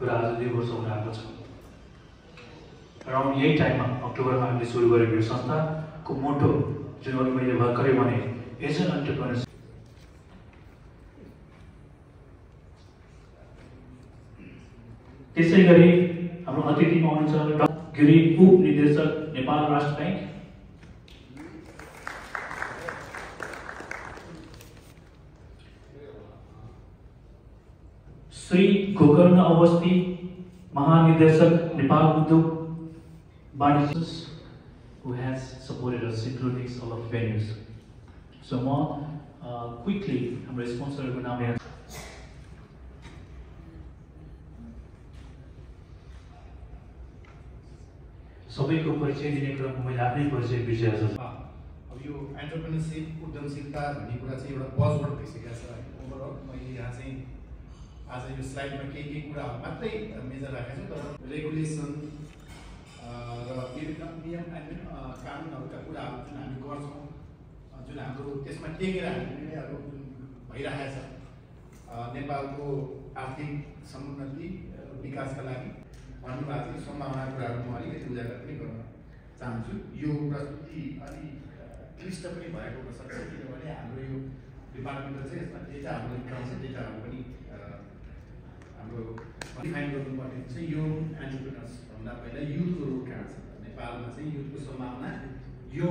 कुरा आज दुई वर्ष हुन आएको छ अराउन्ड यही टाइममा अक्टोबरमा हामीले सुरु गरेको यो संस्थाको मोटो जुन अघि मैले भर्खरै भने एज एन अन्टरप्रेनर त्यसै गरी हाम्रो अतिथिमा हुनुहुन्छ गिरी उप निर्देशक नेपाल राष्ट्र ब्याङ्क। श्री गोकर्ण अवस्थी महानिर्देशक नेपाल उद्योग वाणिज्य who has supported us including all of venues. So म क्विकली हाम्रो स्पोन्सरहरूको नाम यहाँ सबैको परिचय दिने क्रममा मैले आफ्नै परिचय बिर्सिएको छु। अब यो एन्टरप्रेनरसिप उद्यमशीलता भन्ने कुरा चाहिँ एउटा बजवर्ड भइसकेको छ। ओभरअल मैले यहाँ चाहिँ आज यो स्लाइडमा केही केही कुराहरू मात्रै मेजर राखेको छु तर रेगुलेसन र विभिन्न नियम एन्ड कानुनहरूका कुराहरू जुन हामी गर्छौँ जुन हाम्रो त्यसमा टेकेर हामी निर्णयहरू जुन छ नेपालको आर्थिक समुन्नति विकासका लागि भन्नुभएको सम्भावना कुराहरू म अलिकति उजागर पनि गर्न चाहन्छु। यो प्रस्तुति अलि क्लिष्ट पनि भएको हुनसक्छ किनभने हाम्रो यो डिपार्टमेन्टल चाहिँ यसमा डेटाहरू निकाल्छ डेटाहरू डिफाइन गर्नुपर्ने चाहिँ यो एन्टरप्रिनर्स भन्दा पहिला युथको रोल कहाँ छ। नेपालमा चाहिँ युथको सम्भावना यो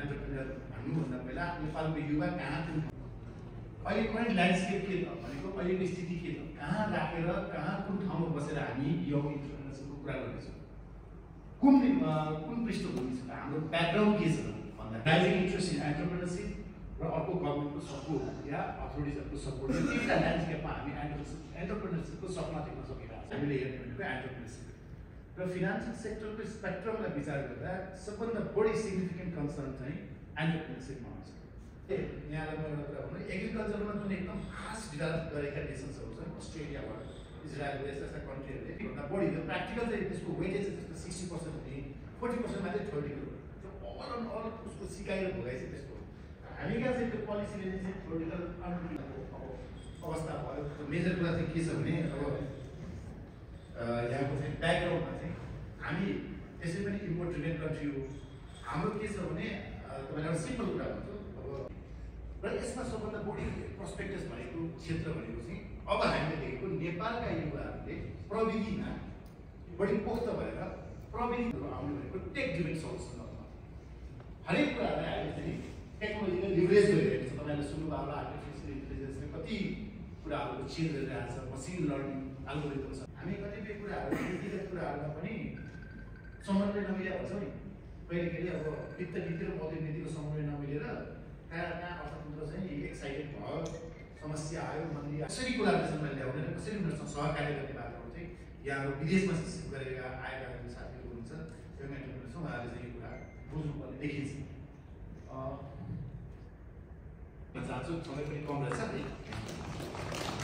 एन्टरप्रिनर भन्नुभन्दा पहिला नेपालको युवा कहाँ कुन अहिले करेन्ट ल्यान्डस्केप के त भनेको अहिलेको स्थिति के त कहाँ राखेर कहाँ कुन ठाउँमा बसेर हामी यो इन्टरप्रिनरसिपको कुरा गर्दैछौँ? कुन कुन पृष्ठभूमि छ? हाम्रो ब्याकग्राउन्ड के छ भन्दा राइजिङ इन्ट्रेस्ट इन एन्टरप्रिनरसिप र अर्को गभर्मेन्टको सपोर्ट या अथोरिटीजहरूको सपोर्ट यो तिनवटा ल्यान्डस्केपमा हामी एन्टरप्रिनरसिप एन्टरप्रिनरसिपको सपना देख्न सकिरहेको छ हामीले हेर्ने भनेको एन्टरप्रिनरसिप र फिनान्सियल सेक्टरको स्पेक्ट्रमलाई विचार गर्दा सबभन्दा बढी सिग्निफिकेन्ट कन्सर्न चाहिँ एन्टरप्रिनरसिपमा हुन्छ ए यहाँलाई म कुरा भन्नु एग्रिकल्चरमा जुन एकदम फास्ट डेभलप गरेका नेसन्सहरू छन् अस्ट्रेलिया भयो इजरायल यस्ता यस्ता कन्ट्रीहरूले भन्दा बढी त्यो प्र्याक्टिकल चाहिँ त्यसको वेटेज सिक्सटी पर्सेन्ट हुने फोर्टी पर्सेन्ट मात्रै थ्योरिटिकल अल एन्ड अल उसको सिकाइ र भोगाइ चाहिँ त्यस्तो हामी कहाँ चाहिँ त्यो चाहिँ थ्योरिटिकल अब अवस्था भयो। मेजर कुरा चाहिँ के छ भने अब यहाँको चाहिँ ब्याकग्राउन्डमा चाहिँ हामी त्यसै पनि इम्पोर्ट ड्रिभेन कन्ट्री हो। हाम्रो के छ भने तपाईँलाई एउटा सिम्पल कुरा भन्छु। अब र यसमा सबभन्दा बढी प्रस्पेक्टस भनेको क्षेत्र भनेको चाहिँ अब हामीले देखेको नेपालका युवाहरूले प्रविधिमा बढी पोख्त भएर प्रविधिहरू आउने भनेको टेक ड्रिभेन सल्युसनहरूमा हरेक कुरालाई हामीले चाहिँ टेक्नोलोजीले लिभरेज गरिरहेको छ तपाईँले सुन्नुभयो होला आर्टिफिसियल इन्टेलिजेन्सले कति कुराहरू चेन्ज गरिरहेको छ मसिन लर्निङ एल्गोरिदम छ हामी कतिपय कुराहरू व्यक्तिगत कुराहरूमा पनि समन्वय नमिलेर भन्छौँ नि कहिले कहिले अब वित्त नीति र मौलिक नीतिको समन्वय नमिलेर कहाँ कहाँ अर्थतन्त्र चाहिँ एक्साइटेड भयो समस्या आयो मन्दी कसरी चाहिँ ल्याउने कसरी उनीहरूसँग सहकार्य गर्ने बाटोहरू चाहिँ यहाँहरू विदेशमा शिक्षित गरेर आएका साथीहरू हुनुहुन्छ यङ एन्टरप्रेनर छ उहाँहरूले चाहिँ यो कुरा बुझ्नुपर्ने देखिन्छ अँ, म चाहन्छु समय पनि कम रहेछ है